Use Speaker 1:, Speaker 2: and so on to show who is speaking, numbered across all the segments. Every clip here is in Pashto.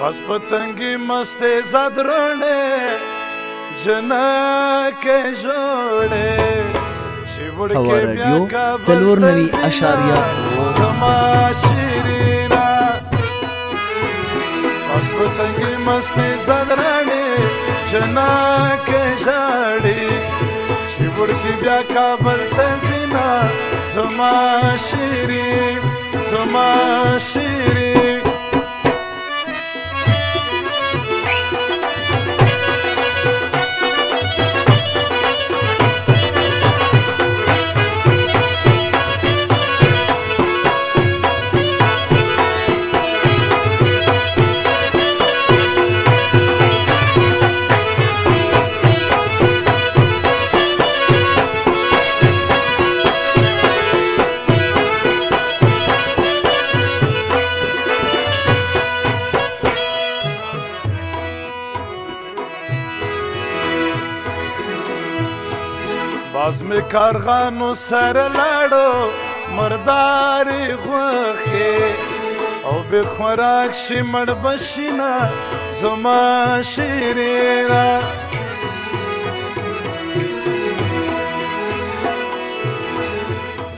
Speaker 1: پس پتنگی مستی زد رونه جنا که جوڑه هوا رادیو څلور نوي اشاریه زما شیرینا پس پتنگی مستی زد رونه جنا که جوڑه چې ورکی بیا کابل ته زینا زما شیرین زما شیرین باز می کارغانو سره لاړو مردارې خوښې او به خوراک شي مړ بشي نه زما شیریره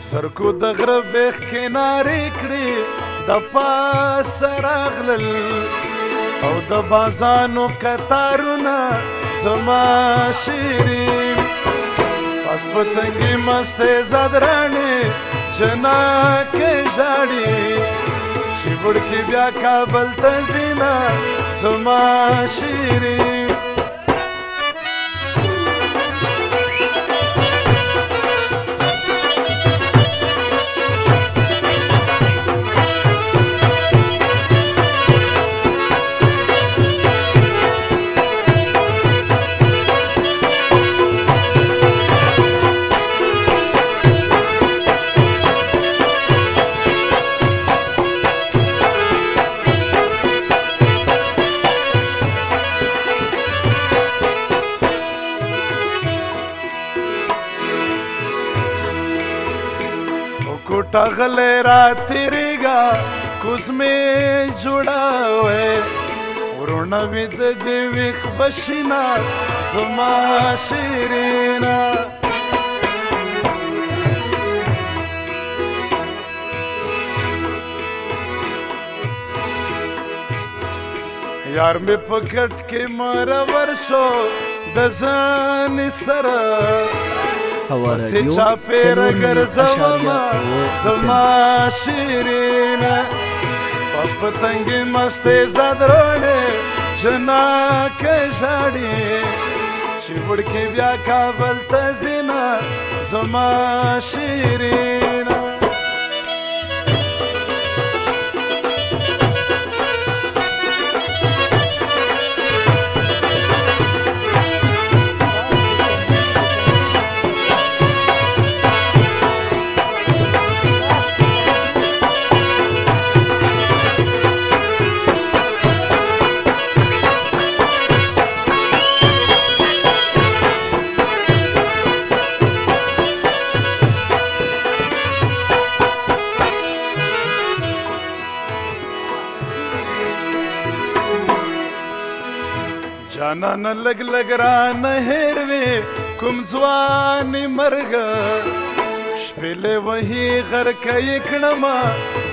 Speaker 1: سرکو د غره بیخ کنارې کړې د پاس راغلل او د بازانو کتارونه زما شیریره اس پتنګي مستې زادرانه جنا کې ژاړي چې وړکې بیا کابل ته زینا زما شیرین تغل را تیریگا کوز می جوړاوې ورونه وید دی وخ بشینا زما شیرینا یار می پکټ کې مر ورشو د ځان سره خواري چاپېره ګرځوم زما شیرینه پس په تنګې مستې زدرانې جناکې ژاړي چې وړکې بیا کابل ته ځینه زما شیرینه جانان لګ لګ را نه هېروي کوم ځوان مرګ شپله وهي غر کې کړم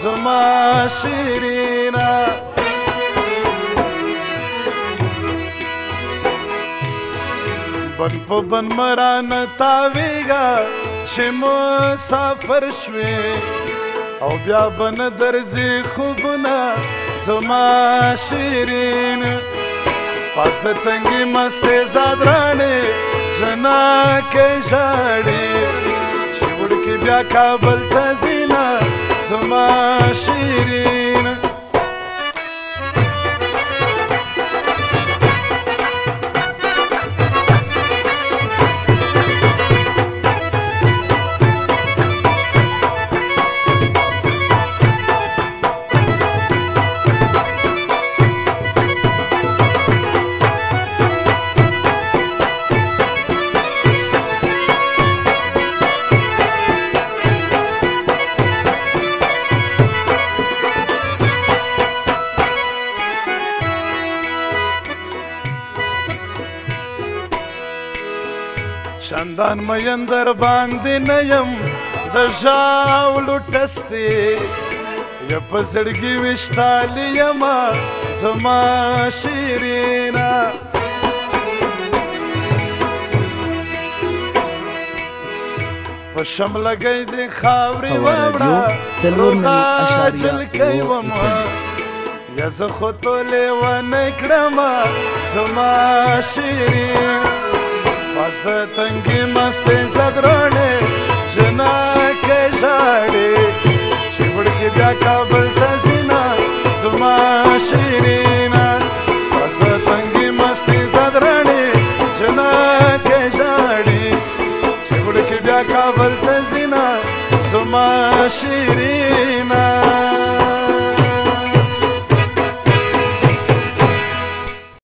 Speaker 1: زما شیرینا بن په بن مران تاویگا چې مسافر شوې او بیا بن درځي خوبنا زما شیرینا پاس د تنګي مستې زادرانه جنا کې شاړي چې وړ کې بیا کابل ته زینا زما شیرین چندان مین در باندې نه يم د ژاولو ټستې یا په زړګي وشتالی یم زما شیرینا په شم لګی د خاورې وړه روغا چلکی وما یا زه خو تو لیوانه کړم زما شیرینا مست تنګي مست زګرانه جنا کې ژړې چې وړکې بیا کابل ته زینا زما شیرینا مست تنګي مست زګرانه جنا کې ژړې چې وړکې بیا کابل ته زینا زما شیرینا